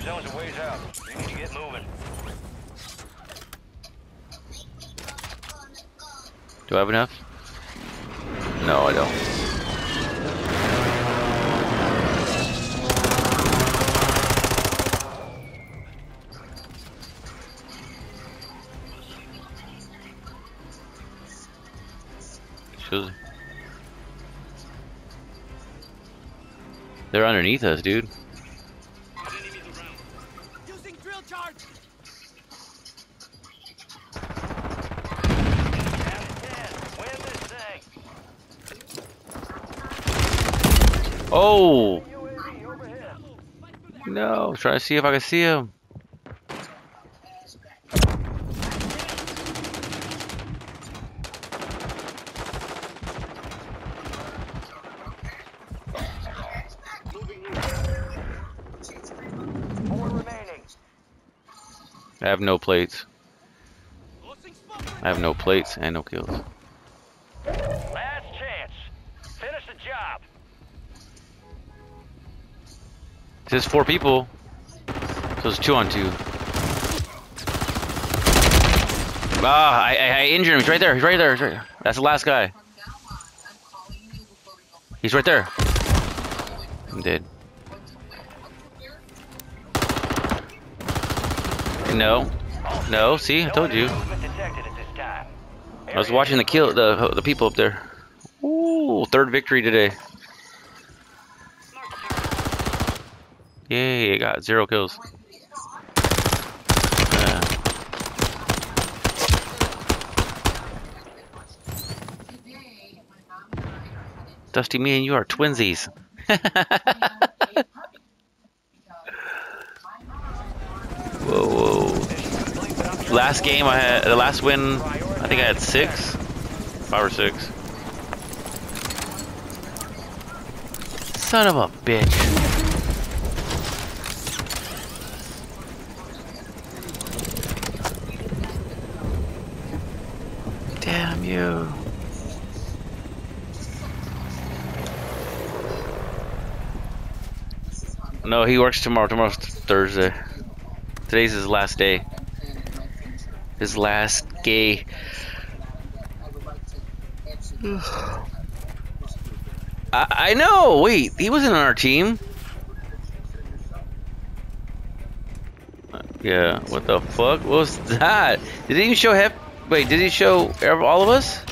safe zone's a ways out. You need to get moving. Do I have enough? No, I don't. They're underneath us, dude. Oh UAV overhead. no! Trying to see if I can see him. I have no plates. I have no plates and no kills. Last chance. Finish the job. Says four people. So it's two on two. Ah, I, I, I injured him. He's right there. He's right there. He's right there. That's the last guy. He's right there. I'm dead. No. No, see? I told you. I was watching the kill the the people up there. Ooh, third victory today. Yay, I got zero kills. Dusty, me and you are twinsies. whoa, whoa. Last game I had, the last win, I think I had six, five or six. Son of a bitch. Damn you. No, he works tomorrow. Tomorrow's Thursday. Today's his last day. His last gay. I, I know. Wait, he wasn't on our team. Yeah. What the fuck? What was that? Did he even show hep? Wait, did he show all of us?